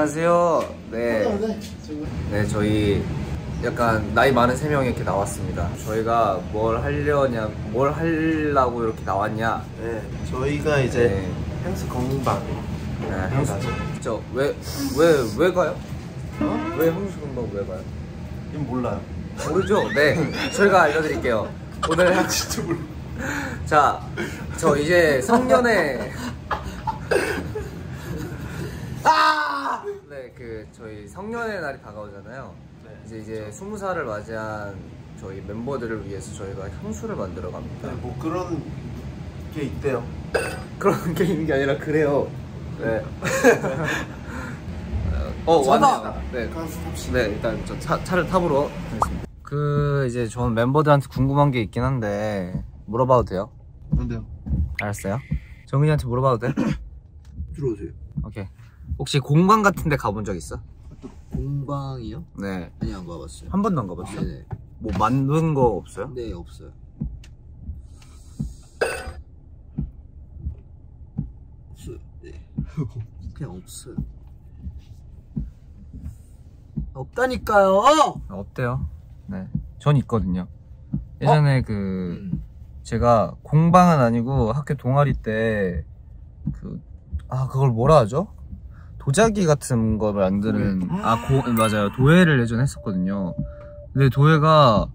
안녕하세요. 네. 네, 저희 약간 나이 많은 세 명이 이렇게 나왔습니다. 저희가 뭘 하려냐, 뭘 하려고 이렇게 나왔냐. 네, 저희가 이제 네. 향수 건방 네, 향수. 저, 왜, 왜, 왜 가요? 어? 왜 향수 공방 왜 가요? 이건 몰라요. 모르죠? 네. 저희가 알려드릴게요. 오늘 향 진짜 몰라. 자, 저 이제 성년의. 아! 네, 그, 저희 성년의 날이 다가오잖아요. 네, 이제 이제 스무 살을 맞이한 저희 멤버들을 위해서 저희가 향수를 만들어 갑니다. 네, 뭐 그런 게 있대요. 그런 게 있는 게 아니라 그래요. 네. 어! 왔네요. 네. 네, 일단 저 차, 차를 타보러 가겠습니다. 그 이제 저는 멤버들한테 궁금한 게 있긴 한데 물어봐도 돼요? 뭔데요? 알았어요. 정은이한테 물어봐도 돼? 들어오세요. 오케이. 혹시 공방 같은 데 가본 적 있어? 공방이요? 네. 아니 안 가봤어요. 한 번도 안 가봤어? 네네. 뭐 만든 거 없어요? 네 없어요. 없어요. 네. 그냥 없어요. 없다니까요. 없대요. 네. 전 있거든요. 예전에 그 음. 제가 공방은 아니고 학교 동아리 때 그 아 그걸 뭐라 하죠? 도자기 같은 거 만드는 아 고, 맞아요 도예를 예전에 했었거든요. 근데 도예가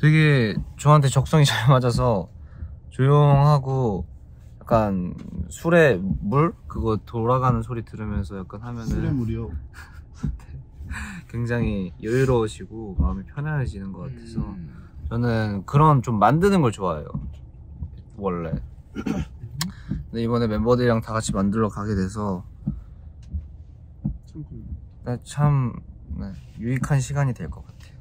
되게 저한테 적성이 잘 맞아서 조용하고 약간 술에 물 그거 돌아가는 소리 들으면서 약간 하면은 물이요. 굉장히 여유로우시고 마음이 편안해지는 것 같아서 음. 저는 그런 좀 만드는 걸 좋아해요. 원래. 근데 이번에 멤버들이랑 다 같이 만들러 가게 돼서 네, 참 네, 유익한 시간이 될 것 같아요.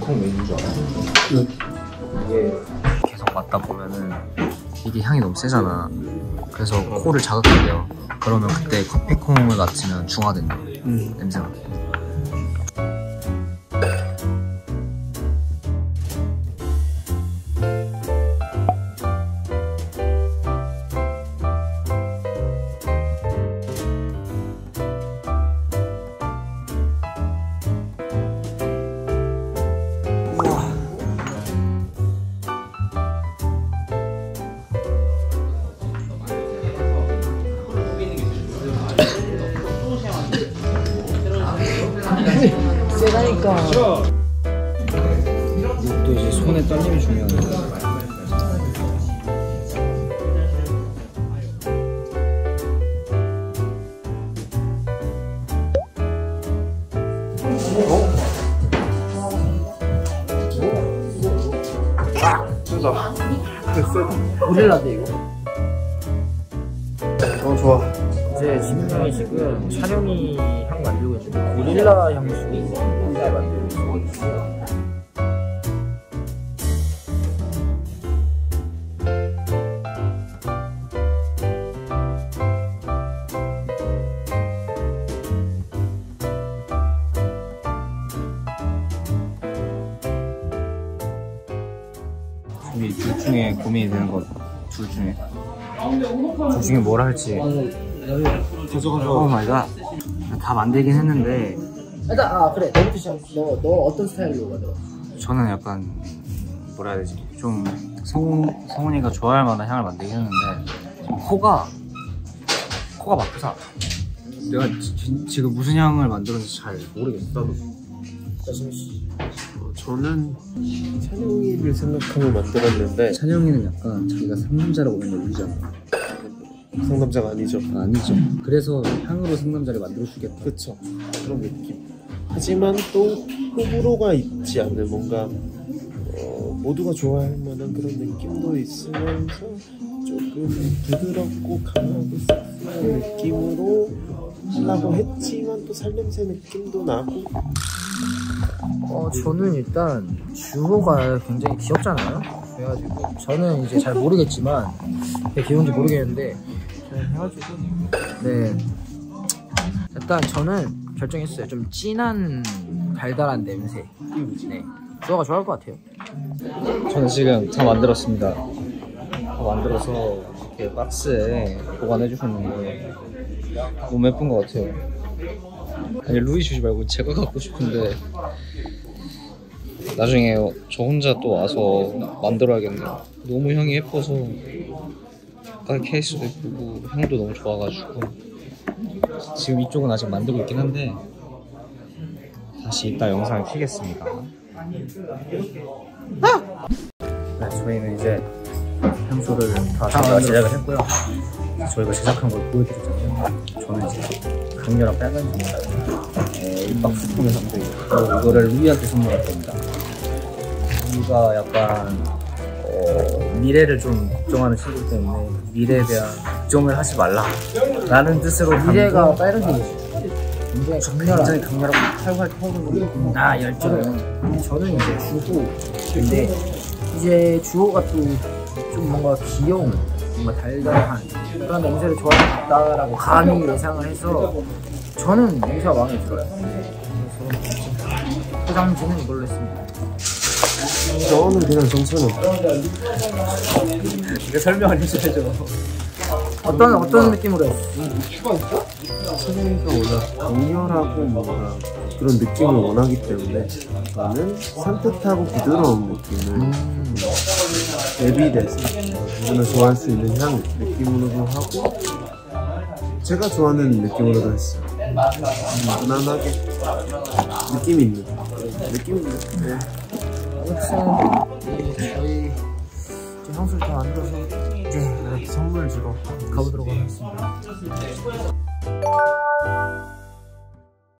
콩 메인 줄 알아요? 이게 계속 맡다 보면은 이게 향이 너무 세잖아. 그래서 코를 자극해요. 그러면 그때 커피콩을 맡으면 중화된다. 냄새가. 또 이제 손에 떨림이 중요한데. 고릴라인데 이거. 어 좋아. 이제 지민이 지금 찬영이 향 만들고 있는데 고릴라 향수 만들고 있어. 이둘 중에 고민이 되는 거. 둘 중에. 둘 중에 뭘 할지. Oh my God. 다 만들긴 했는데 일단 아 그래 너부터 시작. 너너 어떤 스타일로 만들어? 저는 약간 뭐라 해야 되지? 좀 성훈, 성훈이가 좋아할 만한 향을 만들긴 했는데 코가 코가 막혀서 내가 지, 지금 무슨 향을 만들었는지 잘 모르겠어 나도 어, 저는 찬영이를 생각하며 만들었는데 찬영이는 약간 자기가 상남자라고 맨날 울잖아 상남자가 아니죠. 아니죠 그래서 향으로 상남자를 만들 수 있겠다 그쵸. 그런 느낌. 하지만 또 호불호가 있지 않은 뭔가 어, 모두가 좋아할 만한 그런 느낌도 있으면서 조금 부드럽고 강하고 섹시한 느낌으로 하려고 했지만 또 살냄새 느낌도 나고 어, 저는 일단 주호가 굉장히 귀엽잖아요. 그래가지고 저는 이제 잘 모르겠지만 왜 귀여운지 모르겠는데 해가지고 네 일단 저는 결정했어요. 좀 진한 달달한 냄새. 네. 주아가 좋아할 것 같아요. 저는 지금 다 만들었습니다. 다 만들어서 이렇게 박스에 보관해 주셨는데 너무 예쁜 것 같아요. 아니 루이 주지 말고 제가 갖고 싶은데 나중에 저 혼자 또 와서 만들어야겠네요. 너무 향이 예뻐서 깔 케이스도 예쁘고 향도 너무 좋아가지고 지금 이쪽은 아직 만들고 있긴 한데 다시 이따 영상을 켜겠습니다. 네, 저희는 이제 향수를 다 저희가 제작을 했고요. 저희가 제작한 걸 보여드렸잖아요. 저는 이제 강렬한 빨간색입니다. 네, 이 박스 통에 있고 이거를 루이한테 선물할 겁니다. 루이가 약간 어, 미래를 좀 걱정하는 친구 때문에 미래에 대한 걱정을 하지 말라 라는 뜻으로 미래가 빨간색이에요. 굉장히 강렬하고 활활 타오르는 아 열정. 저는 이제 주호. 근데 이제 주호가 또 좀 뭔가 귀여운, 뭔가 달달한 그런 냄새를 좋아하겠다라고 감히 예상을 해서 저는 냄새가 마음에 들어요. 그래서 포장지는 이걸로 했습니다. 저는 그냥 정처럼 이거 설명을 해줘야죠. 어떤 어떤 느낌으로 했어? 소리가 워낙 강렬하고 뭔가 그런 느낌을 원하기 때문에 나는 산뜻하고 부드러운 느낌을 대비돼서 누구나 좋아할 수 있는 향 느낌으로도 하고 제가 좋아하는 느낌으로도 했어요. 무난하게 느낌 있는. 느낌 있는 네. 아무튼 이제 저희 이제 향수를 다 만들어서 이제 선물 주러 가보도록 하겠습니다.